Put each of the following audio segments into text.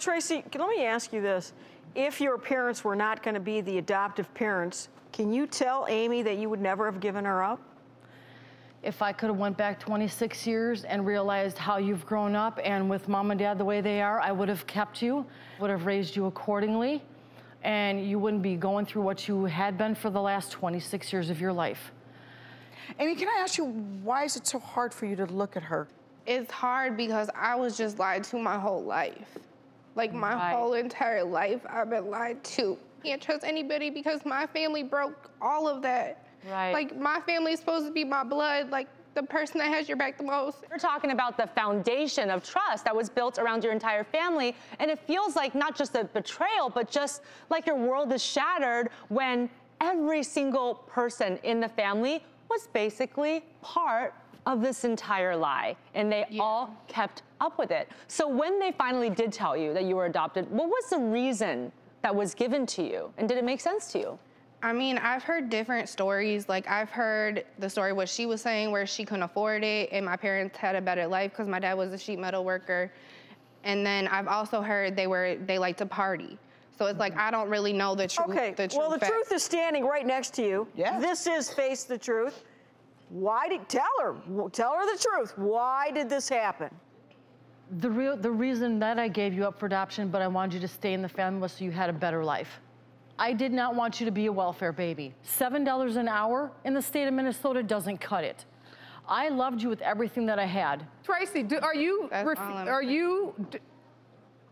Tracy, let me ask you this. If your parents were not going to be the adoptive parents, can you tell Amy that you would never have given her up? If I could have went back 26 years and realized how you've grown up and with mom and dad the way they are, I would have kept you, would have raised you accordingly, and you wouldn't be going through what you had been for the last 26 years of your life. Amy, can I ask you, why is it so hard for you to look at her? It's hard because I was just lied to my whole life. Like my Right. whole entire life, I've been lied to. Can't trust anybody because my family broke all of that. Right. Like my family is supposed to be my blood, like the person that has your back the most. We're talking about the foundation of trust that was built around your entire family. And it feels like not just a betrayal, but just like your world is shattered when every single person in the family was basically part of this entire lie. And they all kept up with it. So when they finally did tell you that you were adopted, what was the reason that was given to you? And did it make sense to you? I mean, I've heard different stories. Like I've heard the story what she was saying where she couldn't afford it and my parents had a better life because my dad was a sheet metal worker. And then I've also heard they were they like to party. So it's like I don't really know the truth. Okay, the well, the facts. truth is standing right next to you. Yes. This is Face the Truth. Why did, tell her, tell her the truth. Why did this happen? The, real, the reason that I gave you up for adoption, but I wanted you to stay in the family was so you had a better life. I did not want you to be a welfare baby. $7 an hour in the state of Minnesota doesn't cut it. I loved you with everything that I had. Tracy, do, are you ref- are you d-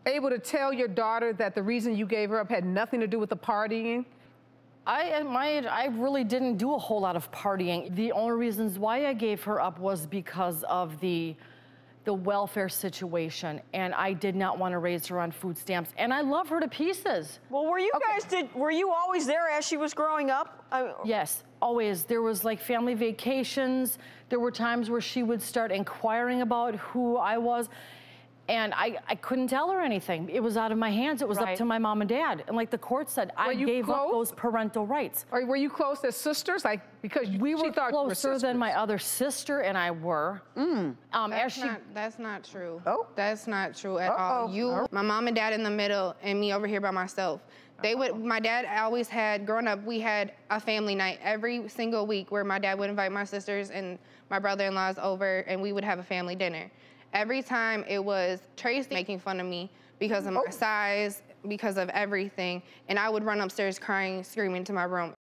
able to tell your daughter that the reason you gave her up had nothing to do with the partying? I, at my age, I really didn't do a whole lot of partying. The only reasons why I gave her up was because of the, the welfare situation, and I did not want to raise her on food stamps. And I love her to pieces. Well, were you guys, did, were you always there as she was growing up? I, Yes, always. There was like family vacations. There were times where she would start inquiring about who I was. And I, I couldn't tell her anything. It was out of my hands. It was up to my mom and dad. And like the court said, I Were you gave up those parental rights. Or were you close as sisters? Like because We she were thought you were closer than my other sister and I were. Um, as That's she, not, that's not true. Oh. That's not true at Uh-oh. all. You, Oh. my mom and dad in the middle, and me over here by myself. They would. My dad always had. Growing up, we had a family night every single week where my dad would invite my sisters and my brother-in-laws over, and we would have a family dinner. Every time it was Tracy making fun of me because of my oh. size, because of everything, and I would run upstairs crying, screaming to my room.